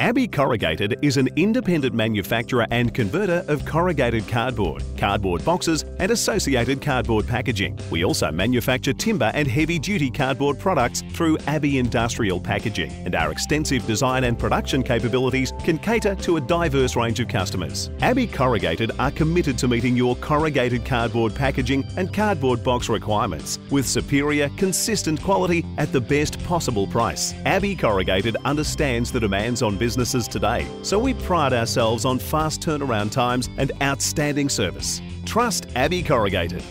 Abbe Corrugated is an independent manufacturer and converter of corrugated cardboard, cardboard boxes, and associated cardboard packaging. We also manufacture timber and heavy duty cardboard products through Abbe Industrial Packaging, and our extensive design and production capabilities can cater to a diverse range of customers. Abbe Corrugated are committed to meeting your corrugated cardboard packaging and cardboard box requirements with superior, consistent quality at the best possible price. Abbe Corrugated understands the demands on businesses today, so we pride ourselves on fast turnaround times and outstanding service. Trust Abbe Corrugated.